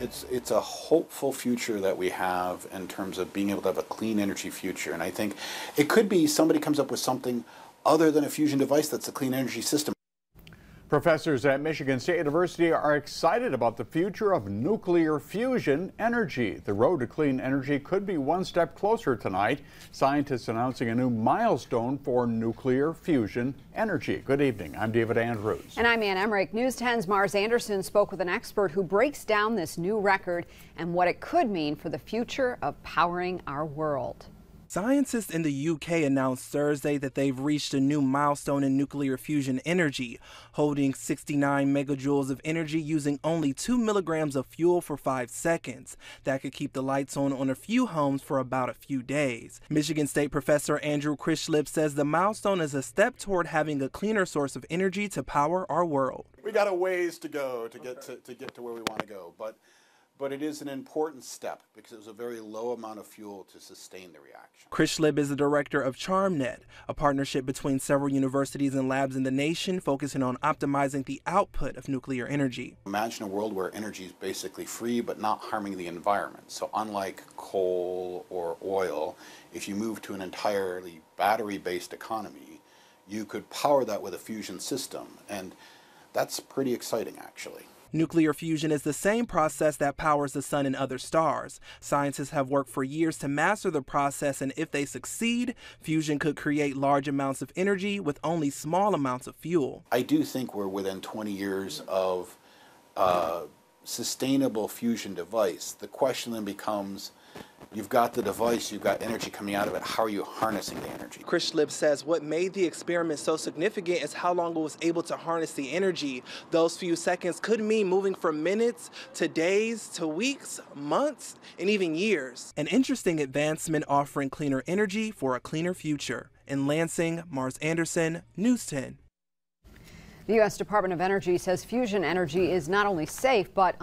it's it's a hopeful future that we have in terms of being able to have a clean energy future. And I think it could be somebody comes up with something other than a fusion device that's a clean energy system. Professors at Michigan State University are excited about the future of nuclear fusion energy. The road to clean energy could be one step closer tonight. Scientists announcing a new milestone for nuclear fusion energy. Good evening. I'm David Andrews. And I'm Ann Emmerich. News 10's Mars Anderson spoke with an expert who breaks down this new record and what it could mean for the future of powering our world. Scientists in the UK announced Thursday that they've reached a new milestone in nuclear fusion energy, holding 69 megajoules of energy using only 2 milligrams of fuel for 5 seconds. That could keep the lights on on a few homes for about a few days. Michigan State professor Andrew Christlieb says the milestone is a step toward having a cleaner source of energy to power our world. We got a ways to go to get to, to get to where we want to go, but but it is an important step because it was a very low amount of fuel to sustain the reaction. Christlieb is the director of CharmNet, a partnership between several universities and labs in the nation focusing on optimizing the output of nuclear energy. Imagine a world where energy is basically free but not harming the environment. So unlike coal or oil, if you move to an entirely battery-based economy, you could power that with a fusion system and that's pretty exciting actually. Nuclear fusion is the same process that powers the sun and other stars. Scientists have worked for years to master the process, and if they succeed, fusion could create large amounts of energy with only small amounts of fuel. I do think we're within 20 years of uh, sustainable fusion device. The question then becomes You've got the device, you've got energy coming out of it. How are you harnessing the energy? Christlieb says what made the experiment so significant is how long it was able to harness the energy. Those few seconds could mean moving from minutes to days to weeks, months, and even years. An interesting advancement offering cleaner energy for a cleaner future. In Lansing, Mars Anderson, News 10. The U.S. Department of Energy says fusion energy is not only safe, but